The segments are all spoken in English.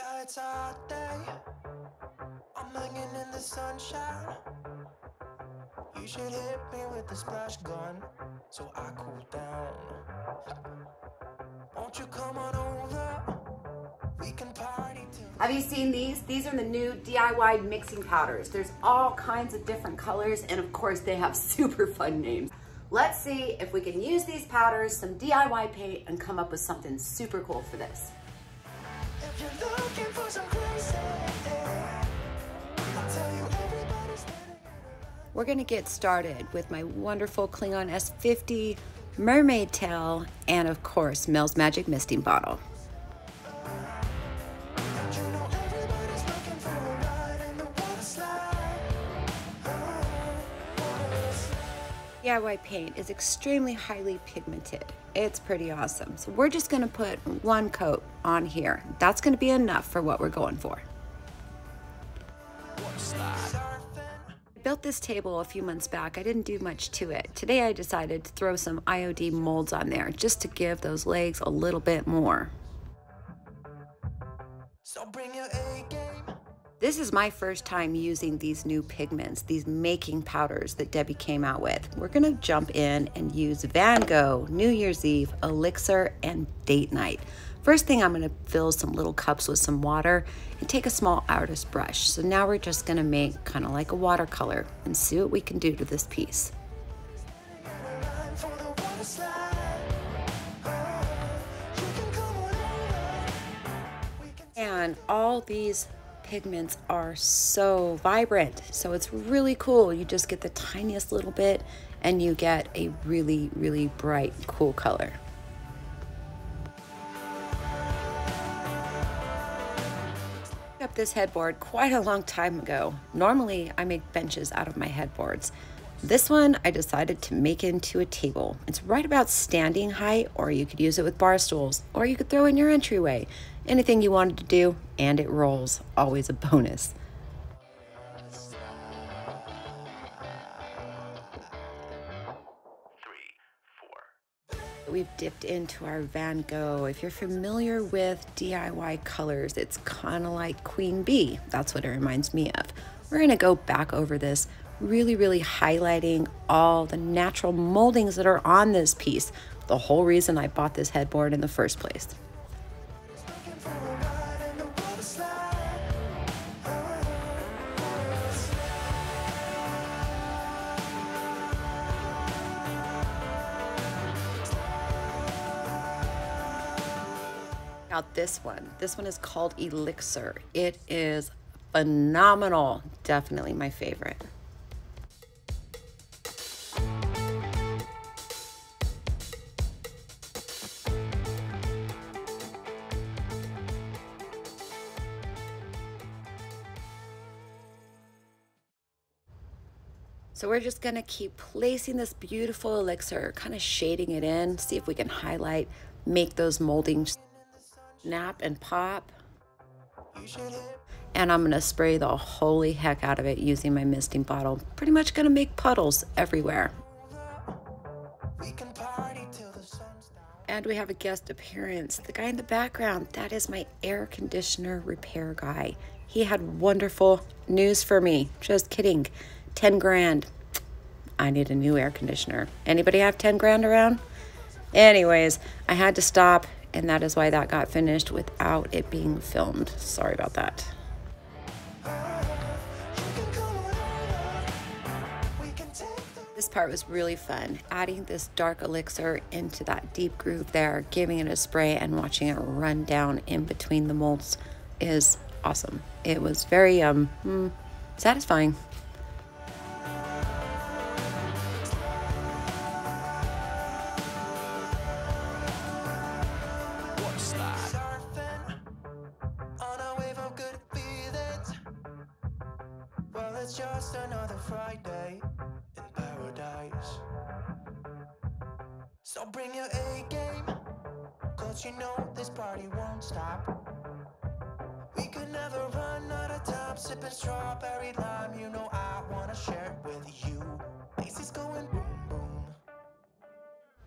Yeah, it's a hot day. I'm hanging in the sunshine. You should hit me with the splash gun so I cool down. Won't you come on over? We can party till. Have you seen these? These are the new DIY mixing powders. There's all kinds of different colors, and of course, they have super fun names. Let's see if we can use these powders, some DIY paint, and come up with something super cool for this. We're gonna get started with my wonderful Cling On S50 mermaid tail, and of course, Mel's Magic Misting Bottle. DIY paint is extremely highly pigmented. It's pretty awesome. So we're just gonna put one coat on here. That's gonna be enough for what we're going for. I built this table a few months back. I didn't do much to it. Today I decided to throw some IOD molds on there just to give those legs a little bit more. This is my first time using these new pigments, these making powders that Debi came out with. We're gonna jump in and use Van Gogh, New Year's Eve, Elixir, and Date Night. First thing, I'm gonna fill some little cups with some water and take a small artist brush. So now we're just gonna make kind of like a watercolor and see what we can do to this piece. And all these pigments are so vibrant. So it's really cool. You just get the tiniest little bit and you get a really, really bright, cool color. up this headboard quite a long time ago. Normally, I make benches out of my headboards. This one, I decided to make into a table. It's right about standing height, or you could use it with bar stools, or you could throw in your entryway. Anything you wanted to do, and it rolls. Always a bonus. We've dipped into our Van Gogh. If you're familiar with DIY colors, it's kind of like Queen Bee. That's what it reminds me of. We're going to go back over this, really, really highlighting all the natural moldings that are on this piece. The whole reason I bought this headboard in the first place. looking for a ride in the water slide. out this one. This one is called Elixir. It is phenomenal. Definitely my favorite. So we're just gonna keep placing this beautiful elixir, kind of shading it in, see if we can highlight, make those moldings snap and pop. And I'm gonna spray the holy heck out of it using my misting bottle. Pretty much gonna make puddles everywhere. And we have a guest appearance. The guy in the background, that is my air conditioner repair guy. He had wonderful news for me. Just kidding. 10 grand. I need a new air conditioner. Anybody have 10 grand around? Anyways, I had to stop, and that is why that got finished without it being filmed. Sorry about that. This part was really fun. Adding this dark elixir into that deep groove there, giving it a spray and watching it run down in between the molds is awesome. It was very um hmm, satisfying. Just another Friday in paradise. So bring your A game, cause you know this party won't stop. We could never run out of time, sipping strawberry lime. You know I wanna share it with you. Bass going boom boom.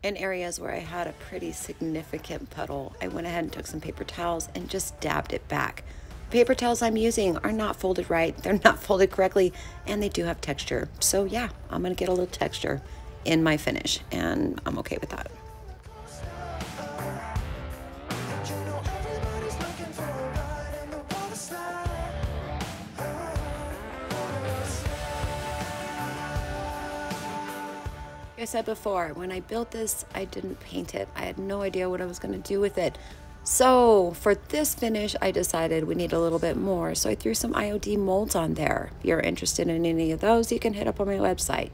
In areas where I had a pretty significant puddle, I went ahead and took some paper towels and just dabbed it back. Paper towels I'm using are not folded right. They're not folded correctly and they do have texture. So yeah, I'm gonna get a little texture in my finish and I'm okay with that. I said before, when I built this, I didn't paint it. I had no idea what I was going to do with it. So for this finish, I decided we need a little bit more. So I threw some IOD molds on there. If you're interested in any of those, you can hit up on my website.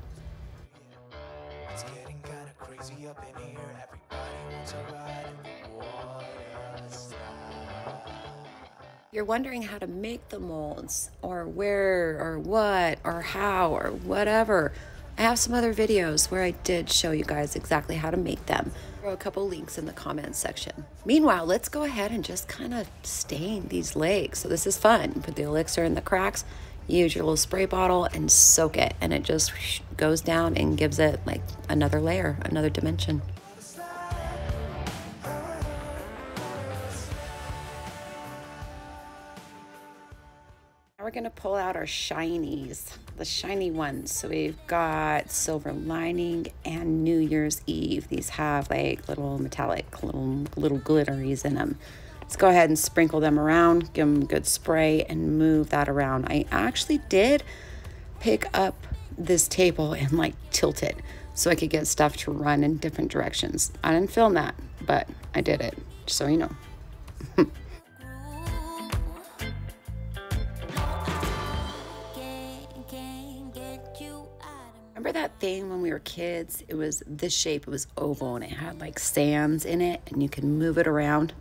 You're wondering how to make the molds or where or what or how or whatever. I have some other videos where I did show you guys exactly how to make them. Throw a couple links in the comments section. Meanwhile, let's go ahead and just kind of stain these legs. So this is fun. Put the elixir in the cracks, use your little spray bottle and soak it. And it just goes down and gives it like another layer, another dimension. We're going to pull out our shinies, the shiny ones. So we've got Silver Lining and New Year's Eve. These have like little metallic, little, little glitteries in them. Let's go ahead and sprinkle them around, give them good spray and move that around. I actually did pick up this table and like tilt it so I could get stuff to run in different directions. I didn't film that, but I did it, just so you know. Remember that thing when we were kids? It was this shape, it was oval and it had like sands in it and you could move it around.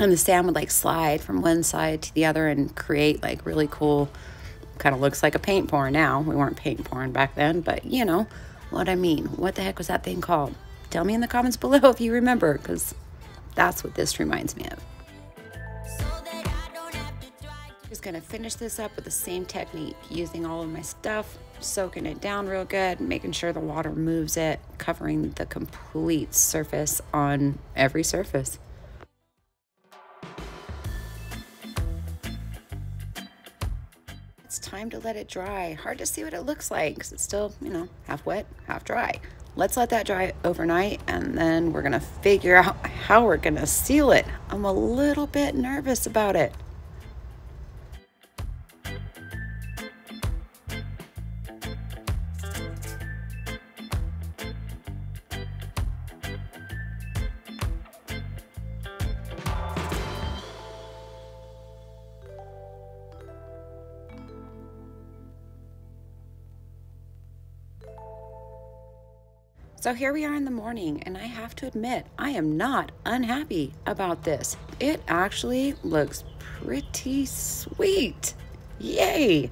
And the sand would like slide from one side to the other and create like really cool, kind of looks like a paint pour now. We weren't paint pouring back then, but you know what I mean. What the heck was that thing called? Tell me in the comments below if you remember because that's what this reminds me of. Just gonna finish this up with the same technique, using all of my stuff, soaking it down real good, making sure the water moves it, covering the complete surface on every surface. It's time to let it dry. Hard to see what it looks like because it's still, you know, half wet, half dry. Let's let that dry overnight and then we're gonna figure out how we're gonna seal it. I'm a little bit nervous about it. So here we are in the morning, and I have to admit, I am not unhappy about this. It actually looks pretty sweet. Yay!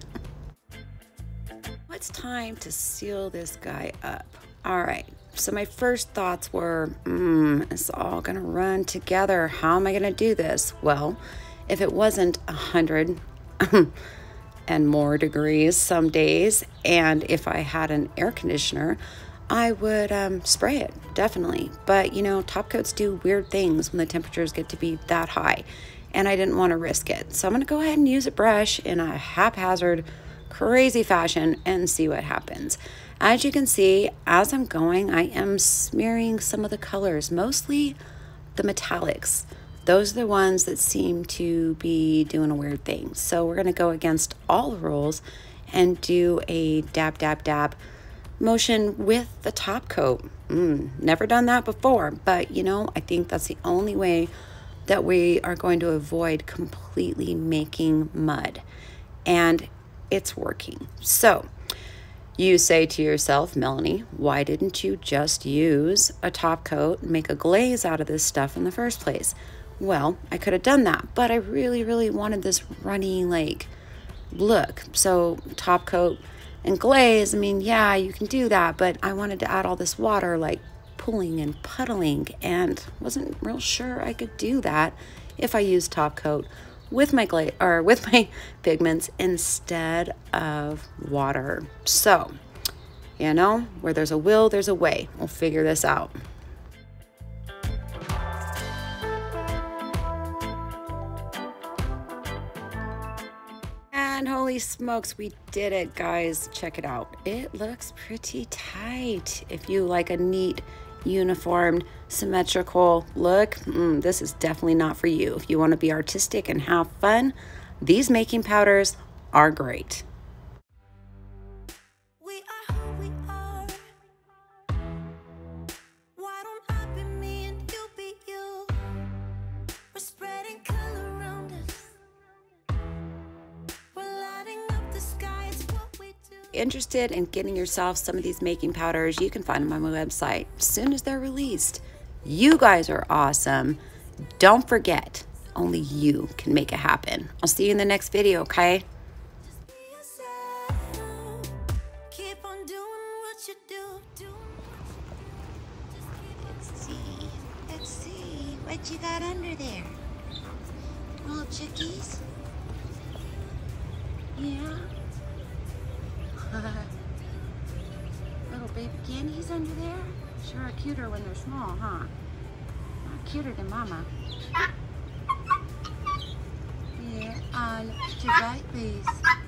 It's time to seal this guy up. All right, so my first thoughts were, mm, it's all gonna run together. How am I gonna do this? Well, if it wasn't a hundred and more degrees some days, and if I had an air conditioner, I would um, spray it, definitely. But you know, top coats do weird things when the temperatures get to be that high, and I didn't want to risk it. So I'm gonna go ahead and use a brush in a haphazard, crazy fashion and see what happens. As you can see, as I'm going, I am smearing some of the colors, mostly the metallics. Those are the ones that seem to be doing a weird thing. So we're gonna go against all the rules and do a dab, dab, dab motion with the top coat. Mm, never done that before, but you know, I think that's the only way that we are going to avoid completely making mud. And it's working. So you say to yourself, Melanie, why didn't you just use a top coat and make a glaze out of this stuff in the first place? Well, I could have done that, but I really, really wanted this runny, like, look. So, top coat and glaze, I mean, yeah, you can do that, but I wanted to add all this water, like pooling and puddling, and wasn't real sure I could do that if I used top coat with my glaze or with my pigments instead of water. So, you know, where there's a will, there's a way. We'll figure this out. And holy smokes, we did it, guys. Check it out. It looks pretty tight. If you like a neat, uniformed, symmetrical look, mm, this is definitely not for you. If you want to be artistic and have fun, these making powders are great. Interested in getting yourself some of these making powders, you can find them on my website as soon as they're released. You guys are awesome. Don't forget, only you can make it happen. I'll see you in the next video, okay? Let's see. Let's see what you got under there. Little chickies? Yeah. Baby candies under there? Sure are cuter when they're small, huh? Not cuter than mama. Yeah, uh, look at